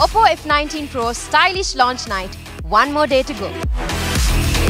Oppo F19 Pro stylish launch night. One more day to go.